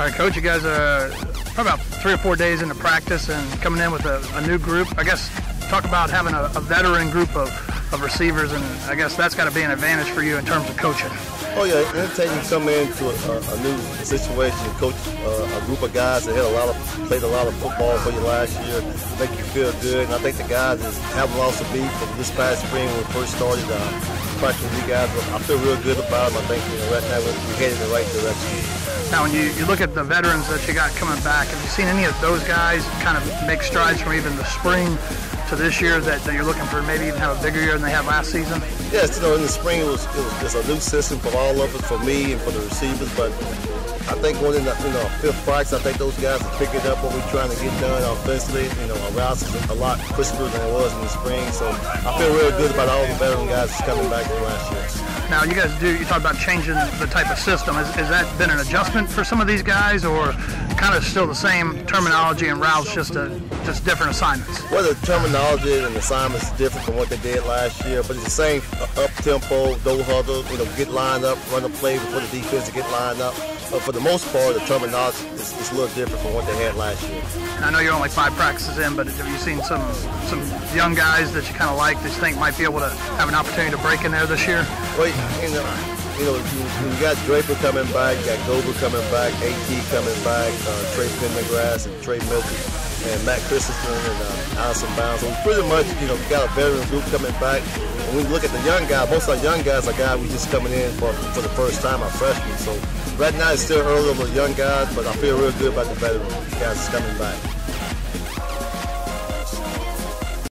All right, Coach, you guys are probably about three or four days into practice and coming in with a, a new group. I guess talk about having a, a veteran group of, of receivers, and I guess that's got to be an advantage for you in terms of coaching. Oh yeah, anytime you come into a, a, new situation, coach uh, a group of guys that had a lot of played a lot of football for you last year, make you feel good. And I think the guys is, haven't lost a beat from this past spring when we first started uh, with you guys. I feel real good about them. I think you know, right now we're headed in the right direction. Now, when you, you look at the veterans that you got coming back, have you seen any of those guys kind of make strides from even the spring to this year that, that you're looking for maybe even have a bigger year than they had last season? Yes, you know, in the spring it was it was just a new system for all of us, for me and for the receivers. But I think going in the you know fifth practice, I think those guys are picking up what we're trying to get done offensively. You know, our routes a lot crisper than it was in the spring. So I feel real good about all the veteran guys coming back last year. Now, you guys do, you talk about changing the type of system. Has, has that been an adjustment for some of these guys or kind of still the same terminology and routes, just a, just different assignments? Well, the terminology and assignments is different from what they did last year, but it's the same uh, up tempo, no huddle, you know, get lined up, run the play before the defense to get lined up. But for the most part, the terminology is, is a little different from what they had last year. I know you're only five practices in, but have you seen some some young guys that you kind of like that you think might be able to have an opportunity to break in there this year? Well, you know, you know, you, you got Draper coming back, got Gober coming back, AT coming back, uh, Trey Pendergrass and Trey Milton and Matt Christensen and uh, Allison Bounds. So pretty much, you know, we got a veteran group coming back. When we look at the young guys, most of our young guys are guys we just coming in for, for the first time, our freshmen. So right now it's still early with the young guys, but I feel real good about the veteran guys coming back.